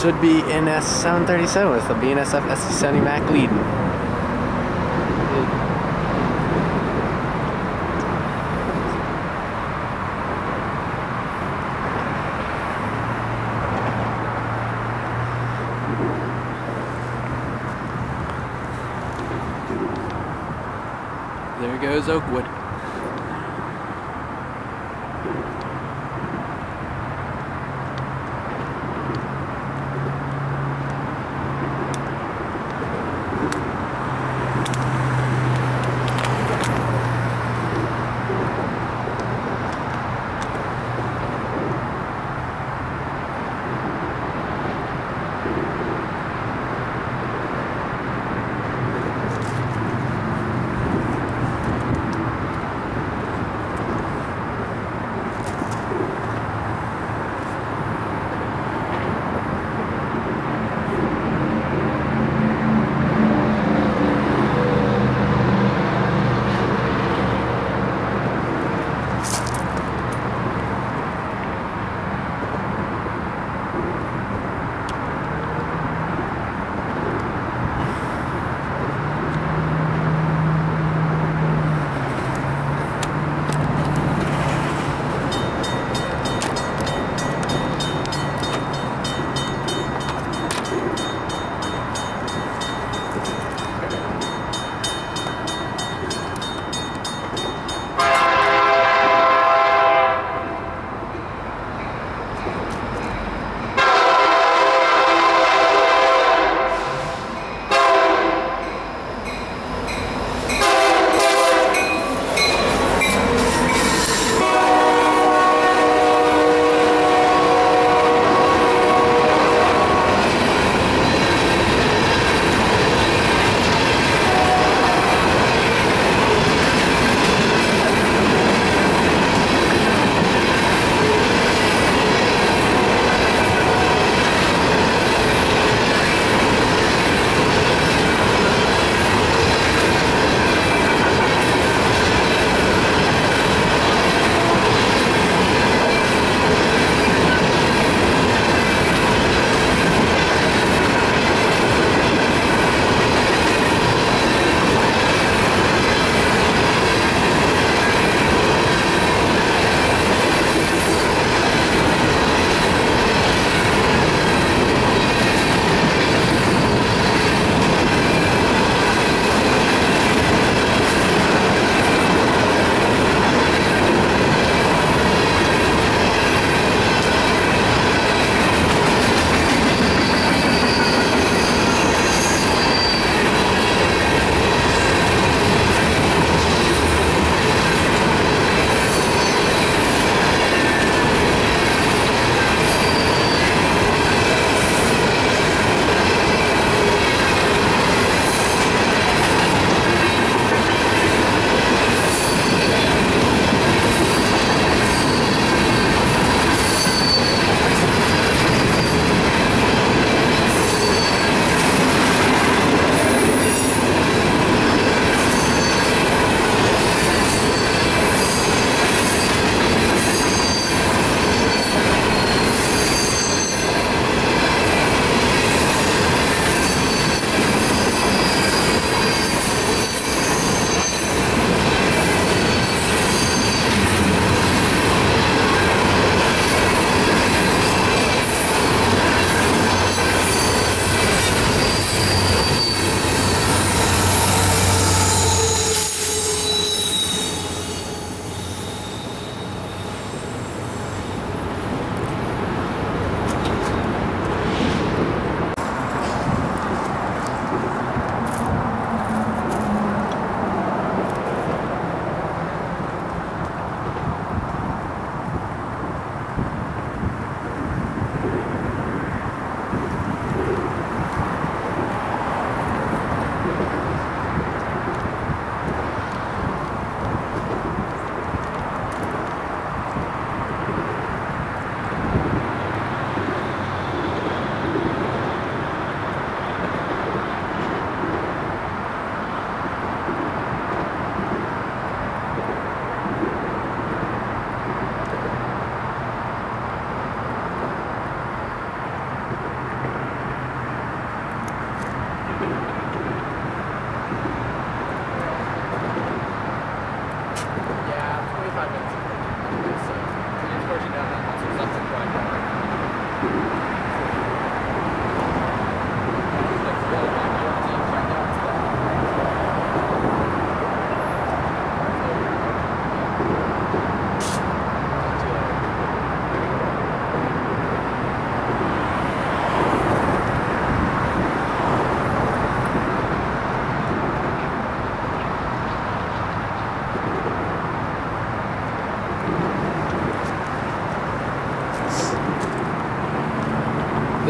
should be NS 737 with the BNSF SD70MAC leading. There goes Oakwood.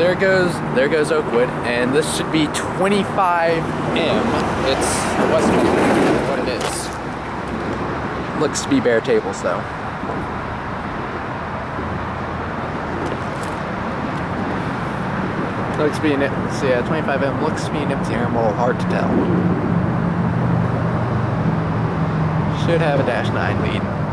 There goes there goes Oakwood, and this should be 25M. It's what it is. Looks to be bare tables though. Looks to be an so yeah, 25M looks to be an empty mold, hard to tell. Should have a dash nine lead.